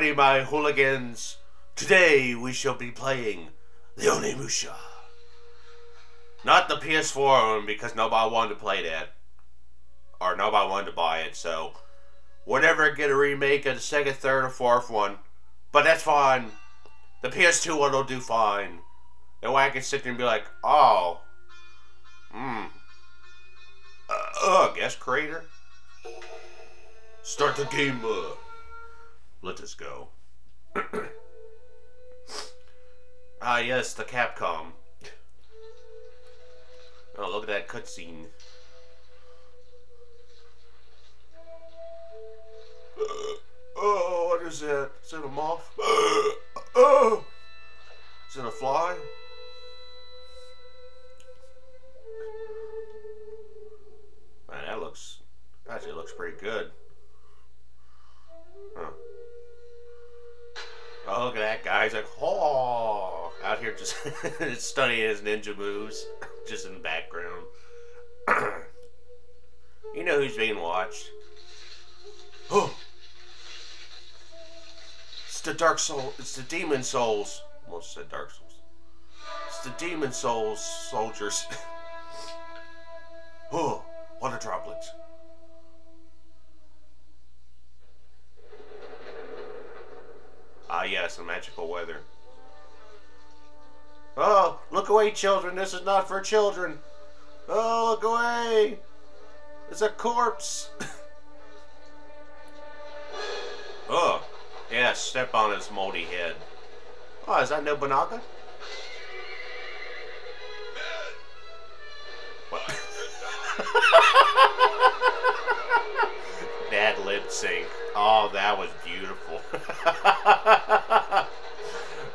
Alrighty, my hooligans. Today we shall be playing the Onimusha. Not the PS4 one because nobody wanted to play that. Or nobody wanted to buy it, so we'll never get a remake of the second, third, or fourth one. But that's fine. The PS2 one will do fine. That way I can sit there and be like, oh, hmm. Uh, uh, guest creator? Start the game, uh, let us go. ah, yes, the Capcom. Oh, look at that cutscene. Uh, oh, what is that? Is it a moth? oh! Is it a fly? Man, that looks, actually looks pretty good. Look at that guy. He's like, oh, out here just studying his ninja moves, just in the background. you know who's being watched. Oh, it's the Dark Soul. It's the Demon Souls. Almost said Dark Souls. It's the Demon Souls soldiers. oh, water droplets. Yes, the magical weather. Oh, look away, children. This is not for children. Oh, look away. It's a corpse. oh, yeah, step on his moldy head. Oh, is that Nobunaga? What? Bad lip sync. Oh, that was beautiful.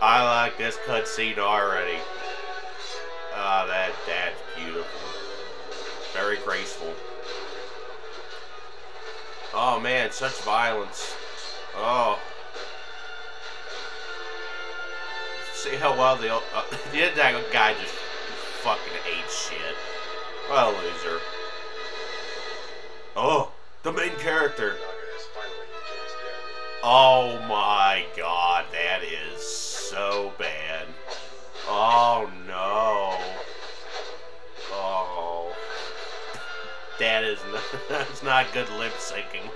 I like this cutscene already. Oh, that that's beautiful. Very graceful. Oh man, such violence. Oh. See how well the uh, that guy just fucking ate shit. What a loser. Oh, the main character. Oh my god, that is so bad. Oh no. Oh. That is not, that's not good lip syncing.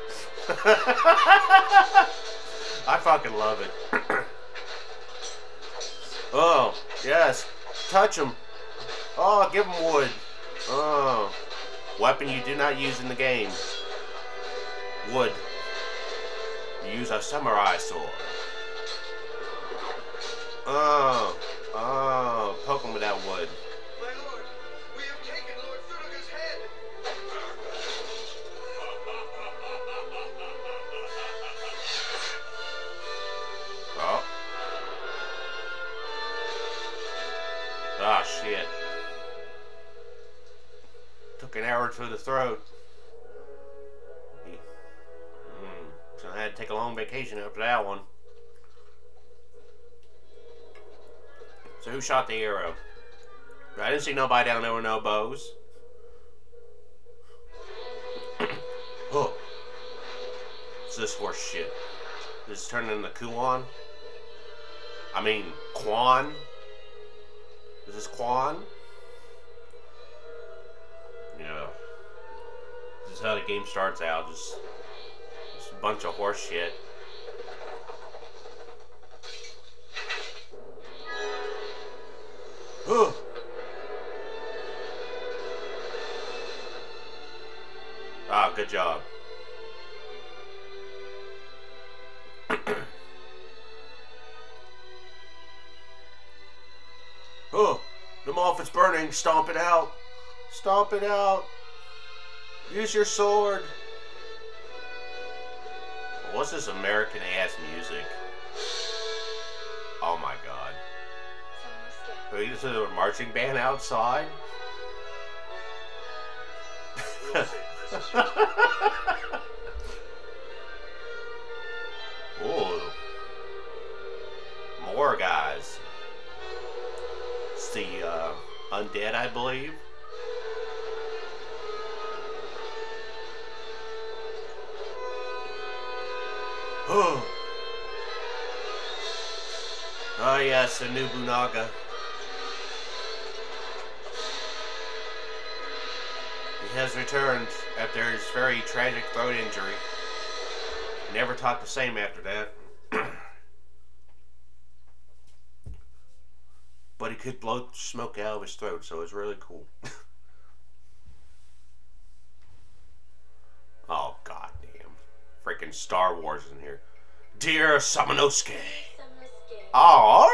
I fucking love it. oh, yes. Touch him. Oh, give him wood. Oh. Weapon you do not use in the game. Wood. Use a samurai sword. Oh, oh, poke him with that wood. My lord, we have taken Lord Sudoku's head. Oh. Ah, shit. Took an arrow to the throat. Long vacation after that one. So who shot the arrow? I didn't see nobody down there with no bows. oh. It's this horse shit? This is turning into Kuon? I mean, Quan? Is this Quan? Yeah. This is how the game starts out. Just, bunch of horse shit. Ugh. Ah, good job. oh, the moth is burning. Stomp it out. Stomp it out. Use your sword. What's this American ass music? Oh my god. Is there a marching band outside? Ooh. More guys. It's the uh, undead, I believe. Oh yes, the Nobunaga. He has returned after his very tragic throat injury. He never talked the same after that. but he could blow smoke out of his throat, so it was really cool. Freaking Star Wars in here. Dear Samanosuke. Oh,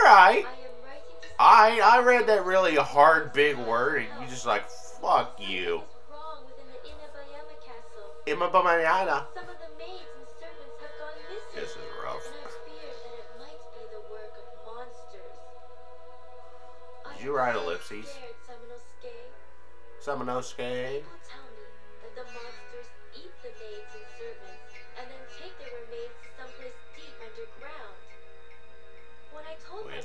alright. I am writing to say I I read that really hard big word and you just like fuck you. what is wrong within the Inabayama castle. Imabamayana. Some of the maids and servants have gone missing. This is rough. And I fear that it might be the work of monsters. I Did you write ellipses? scared, Samanosuke.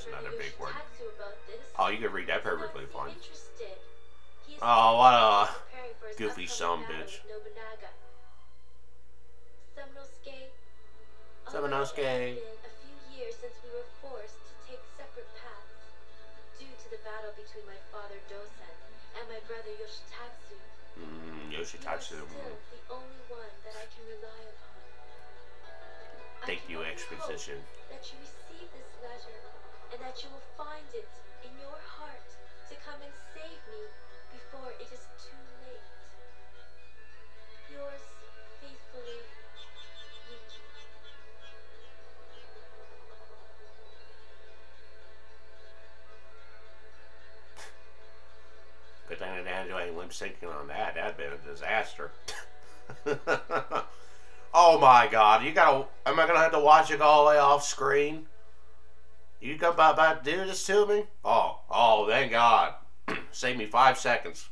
I told Wait, my it's brother not a big word. Yoshitatsu about this, Oh, you could read that he did not perfectly fine. interested. He is Oh, what a preparing for his goofy son bitch. with Nobunaga. Samanosuke. although It has been a few years since we were forced to take separate paths due to the battle between my father Dosan and my brother Yoshitatsu. mm, Yoshitatsu. still the only one that I can rely upon. Thank can you, exposition. That you receive this letter and that you will find it in your heart to come and save me before it is too late. Yours faithfully. Good thing I didn't do syncing on that. That'd been a disaster. oh my god, you gotta. Am I gonna have to watch it all the way off screen? You got about, about to do this to me? Oh, oh, thank God. Save me five seconds.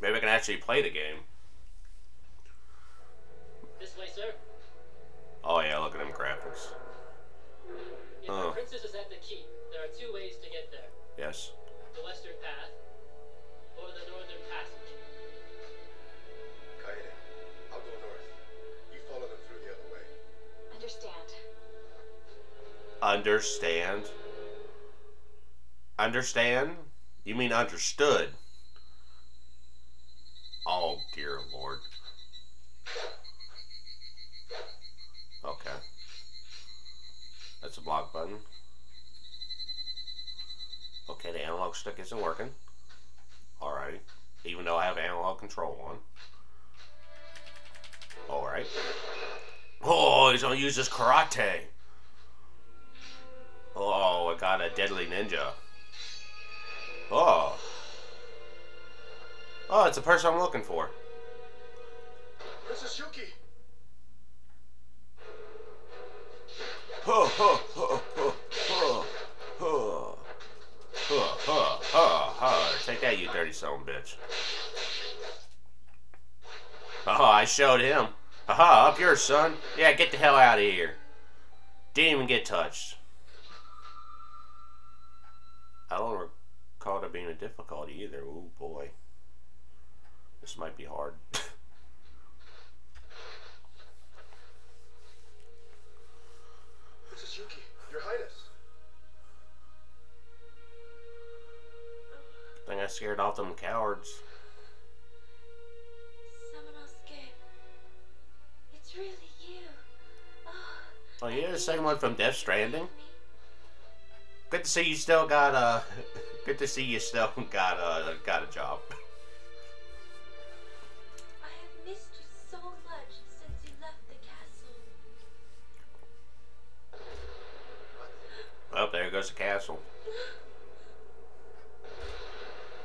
Maybe I can actually play the game. This way, sir. Oh yeah, look at them graphics. If Oh. the princess is at the keep, there are two ways to get there: Yes. the western path Understand? Understand? You mean understood? Oh, dear Lord. Okay. That's a block button. Okay, the analog stick isn't working. Alright. Even though I have analog control on. Alright. Oh, he's gonna use his karate. Oh, I got a deadly ninja. Oh. Oh, it's the person I'm looking for. Princess Yuki! Huh, huh, huh, huh, huh, huh. Huh, huh, huh, huh. Take that, you dirty son bitch. Oh, I showed him. Haha, up yours, son. Yeah, get the hell out of here. Didn't even get touched. I don't recall there being a difficulty either. Ooh, boy. This might be hard. Princess Yuki, Your Highness! think I scared off them cowards. Samanosuke, it's really you. Oh, Oh, you're the same one from Death Stranding? Good to see you still got uh, a. Good to see you still got a got a job. I have missed you so much since you left the castle. Oh, there goes the castle.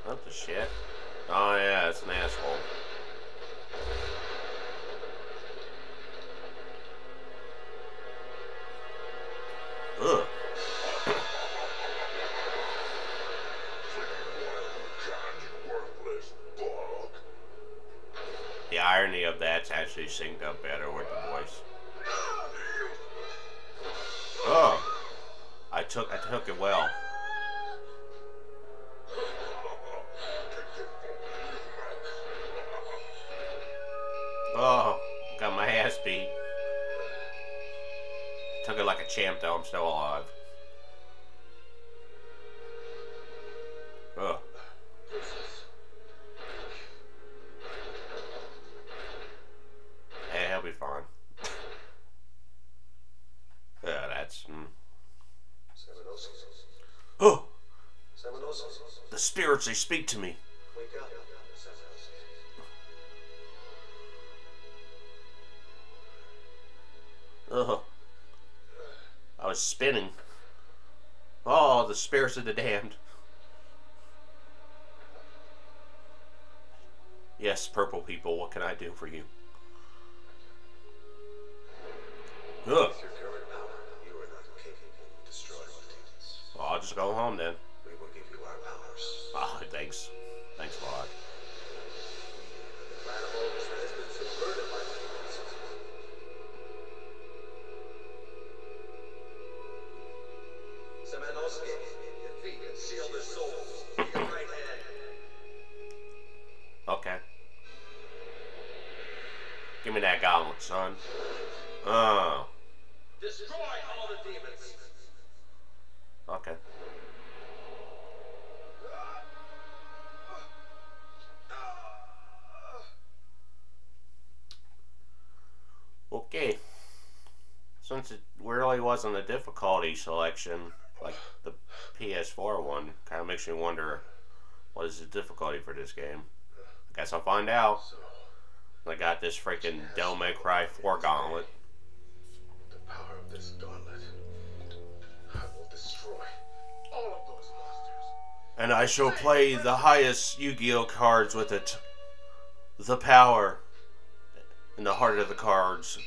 What the shit? Oh yeah, it's an asshole. Ugh. The irony of that's actually synced up better with the voice. Oh, I took I took it well. Oh, got my ass beat. Took it like a champ, though. I'm still alive. Spirits, they speak to me. Wake up. Seminosis. Ugh. I was spinning. Oh, the spirits of the damned. Yes, purple people, what can I do for you? Ugh. With your current power, you are not capable of destroying the demons. Well, I'll just go home then. Give me that gauntlet, son. Oh, Destroy all the demons. okay. Okay. Since it really wasn't a difficulty selection like the PS4 one, kind of makes me wonder what is the difficulty for this game. I guess I'll find out. I got this freaking Devil May Cry 4 gauntlet. the power of this gauntlet, I will destroy all of those monsters. And I shall play the highest Yu-Gi-Oh cards with it. The power in the heart of the cards.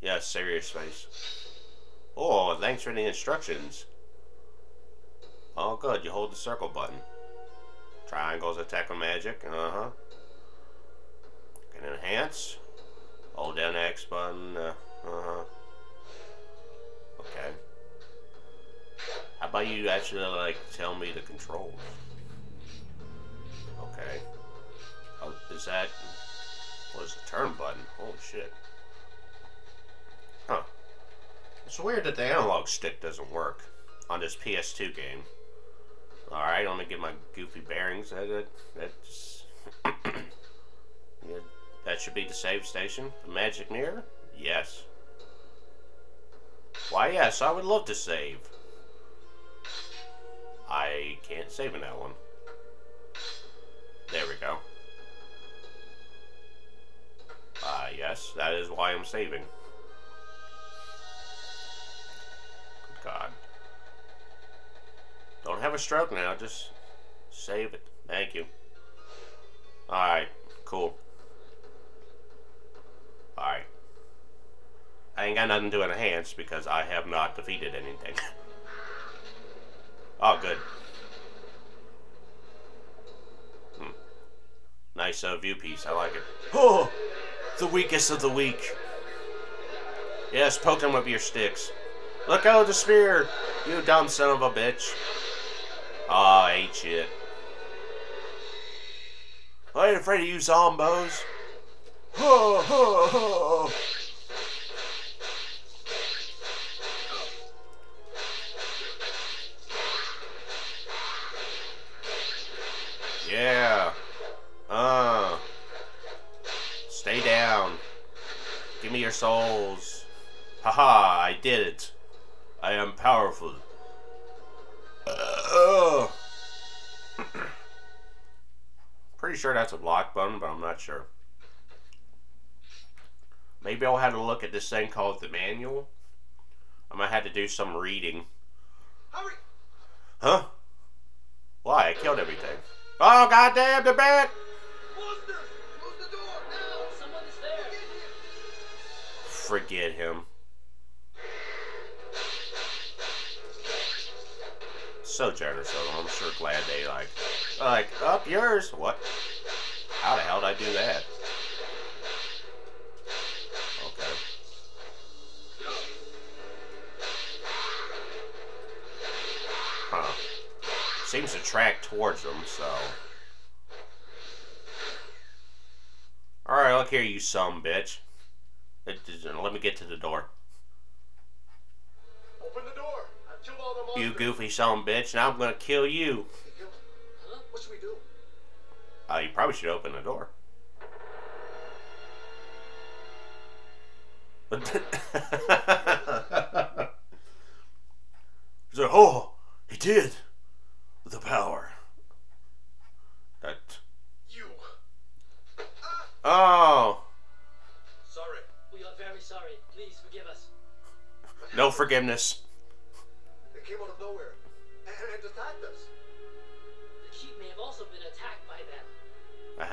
Yes, serious face. Oh, thanks for the instructions. Oh, good. You hold the circle button. Triangles attack with magic. Uh Can enhance. Hold down the X button. Uh huh. Okay. How about you actually like tell me the controls? Okay. Oh, is that what is the turn button? Holy shit. Huh. It's weird that the analog stick doesn't work on this PS2 game. Alright, let me get my goofy bearings. That, that, that's, Yeah, that should be the save station. The magic mirror? Yes. Why, yes, I would love to save. I can't save in that one. There we go. Ah, yes, that is why I'm saving. Good God. Don't have a stroke now, just save it. Thank you. Alright, cool. Alright. I ain't got nothing to enhance because I have not defeated anything. oh, good. Hmm. Nice uh, view piece. I like it. Oh, the weakest of the weak. Yes, poke them with your sticks. Look out the spear, you dumb son of a bitch. Ah, I ate shit. I ain't afraid of you zombos. Ho, ho, ho. Did it. I am powerful. Uh, Pretty sure that's a block button, but I'm not sure. Maybe I'll have to look at this thing called the manual. I might have to do some reading. Hurry! Huh? Why? I killed everything. Oh, goddamn, they're back! Monsters! Close the door now! Someone's there. Forget him. So generous of them. I'm sure glad they like, like, up yours. What? How the hell did I do that? Seems to track towards them, so. Alright, look here, you some bitch. It- it- let me get to the door. You goofy son bitch, now I'm gonna kill you. You Huh? What should we do? Uh, you probably should open the door. He's like, oh, he did. The power. That. You. Oh, Sorry. We are very sorry. Please forgive us. no forgiveness.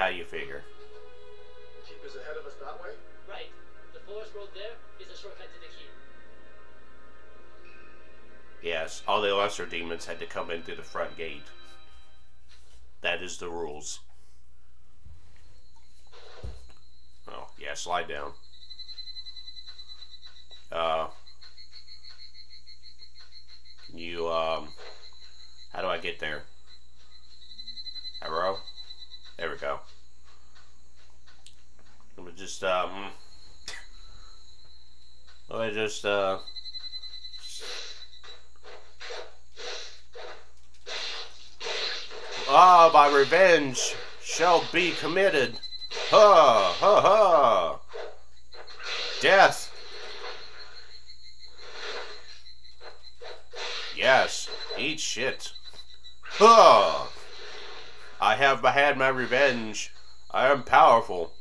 How do you figure? Keep us ahead of us that way. Right. The forest road there is a shortcut to the keep. Yes, all the lesser demons had to come in through the front gate. That is the rules. Oh, yeah, slide down. Uh, can you, um, how do I get there? Arrow? There we go. Let me just, um, me just, uh, Ah, my revenge shall be committed. Ha, ha, ha. Death. Yes, eat shit. Ha. I have had my revenge. I am powerful.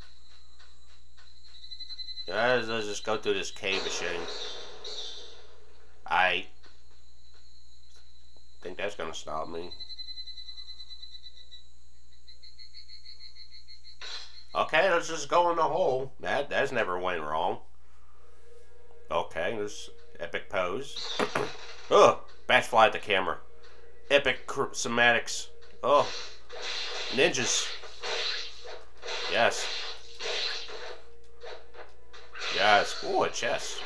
Let's, just go through this cave machine. I think that's gonna stop me. Okay, let's just go in the hole. That that's never went wrong. Okay, this epic pose. Ugh, bats fly at the camera. Epic somatics. Oh, ninjas. Yes. Yes. Ooh, a chest.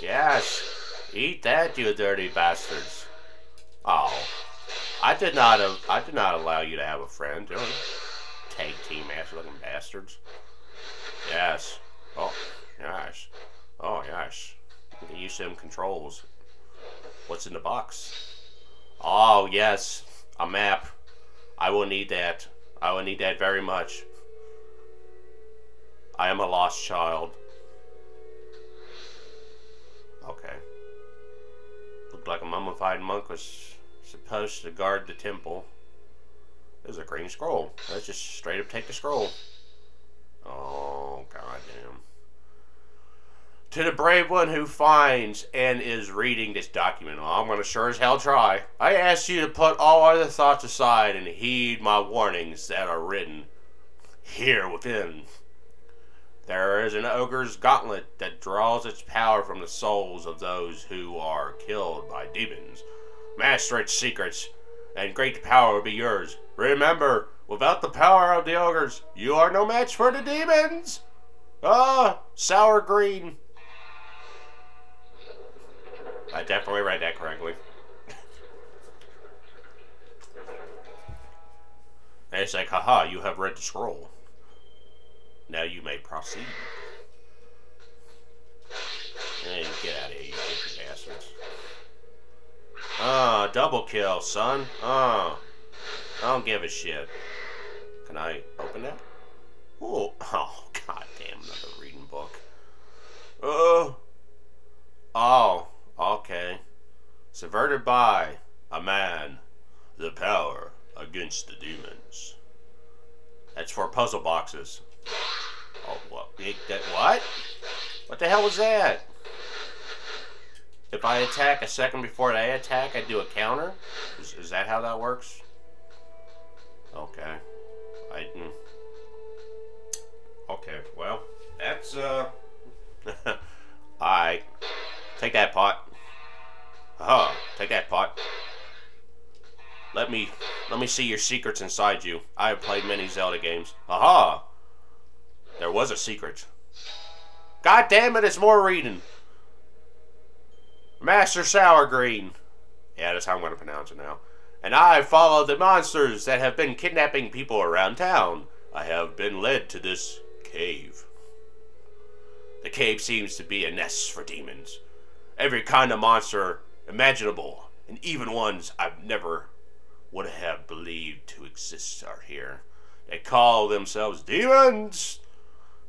Yes. Eat that, you dirty bastards. Oh. I did not. Uh, I did not allow you to have a friend. You're tag team ass looking bastards. Yes. Oh, yes. Oh, yes. Get used to them controls. What's in the box? Oh, yes. A map. I will need that. I will need that very much. I am a lost child. Okay. Looked like a mummified monk was supposed to guard the temple. There's a green scroll. Let's just straight up take the scroll. Oh, goddamn. To the brave one who finds and is reading this document, oh, I'm going to sure as hell try. I ask you to put all other thoughts aside and heed my warnings that are written here within. There is an ogre's gauntlet that draws its power from the souls of those who are killed by demons. Master its secrets, and great power will be yours. Remember, without the power of the ogres, you are no match for the demons! Ah, sour green. I definitely read that correctly. and it's like, haha, you have read the scroll. Now you may proceed. And get out of here, you fucking bastards. Ah, double kill, son. Oh, I don't give a shit. Can I open that? Oh, oh, god damn, another reading book. Oh, oh, okay. Subverted by a man, the power against the demons. That's for puzzle boxes. Oh, what? That, what? What the hell was that? If I attack a second before they attack, I do a counter? Is, is that how that works? Okay. I. Mm. Okay, well, that's, uh. Alright. Take that pot. Huh. Take that pot. Let me let me see your secrets inside you. I have played many Zelda games. Aha! There was a secret. God damn it, it's more reading. Master Sour Green. Yeah, that's how I'm going to pronounce it now. And I followed the monsters that have been kidnapping people around town. I have been led to this cave. The cave seems to be a nest for demons. Every kind of monster imaginable, and even ones I've never would have believed to exist are here. They call themselves demons.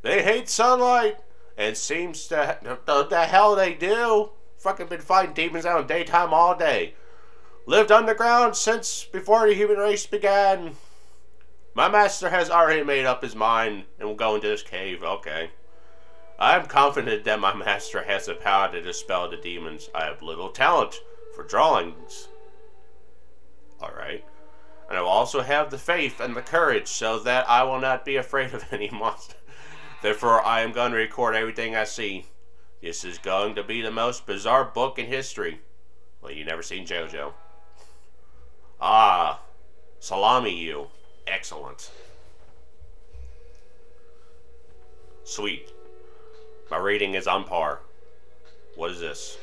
They hate sunlight, and seems to the, the hell they do. Fucking been fighting demons out in daytime all day. Lived underground since before the human race began. My master has already made up his mind and will go into this cave. Okay. I am confident that my master has the power to dispel the demons. I have little talent for drawings. Alright. And I will also have the faith and the courage so that I will not be afraid of any monster. Therefore, I am going to record everything I see. This is going to be the most bizarre book in history. Well, you never seen JoJo. Ah, salami you. Excellent. Sweet. My rating is on par. What is this?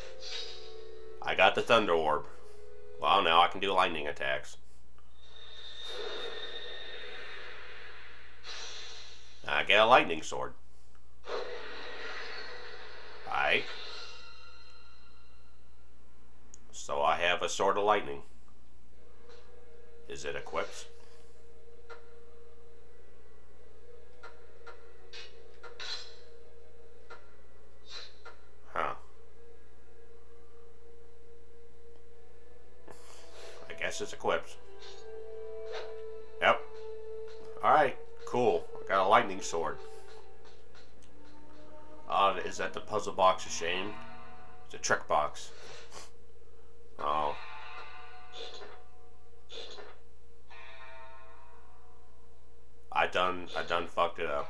I got the Thunder Orb. Well, now I can do lightning attacks. I get a lightning sword. Alright. So I have a sword of lightning. Is it equipped? Huh. I guess equipped. Yep. Alright, cool. I got a lightning sword. Uh, is that the puzzle box of shame? It's a trick box. Oh. I done, I done fucked it up.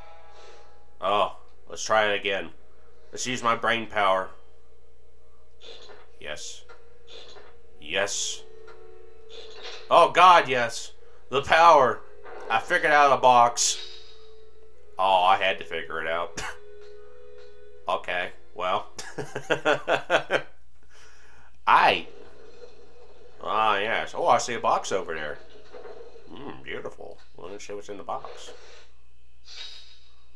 Oh, let's try it again. Let's use my brain power. Yes. Yes. Oh god, yes. The power. I figured out a box. Oh, I had to figure it out. okay, well. I. Ah, yes. Oh, I see a box over there. Mmm, beautiful. Well, let's see what's in the box.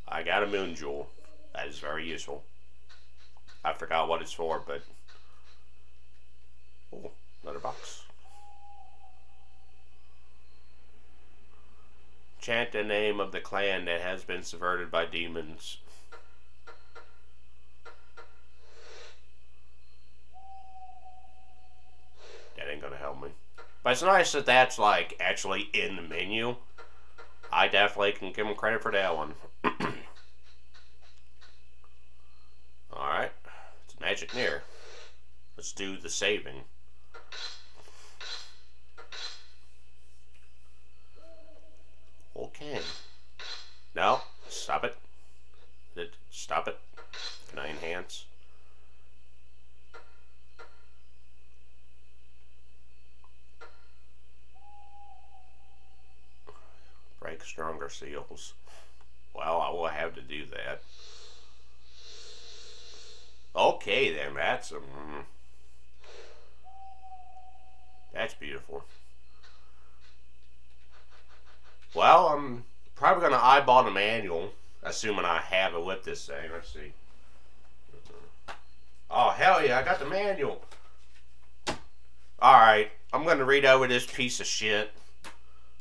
I got a moon jewel. That is very useful. I forgot what it's for, but. Oh, another box. Chant the name of the clan that has been subverted by demons. That ain't gonna help me. But it's nice that that's like actually in the menu. I definitely can give him credit for that one. Alright. It's magic near. Let's do the saving. Okay. No, stop it. Stop it. Can I enhance? Break stronger seals. Well, I will have to do that. Okay, then. That's um, That's beautiful. Well, I'm probably going to eyeball the manual, assuming I have it with this thing. Let's see. Oh, hell yeah, I got the manual. Alright, I'm going to read over this piece of shit,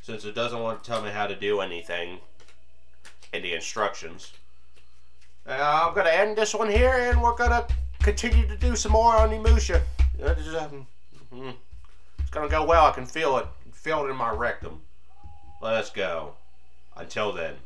since it doesn't want to tell me how to do anything in the instructions. Uh, I'm going to end this one here, and we're going to continue to do some more on Onimusha. It's, um, mm, it's going to go well. I can feel it. Feel it in my rectum. Let's go. Until then.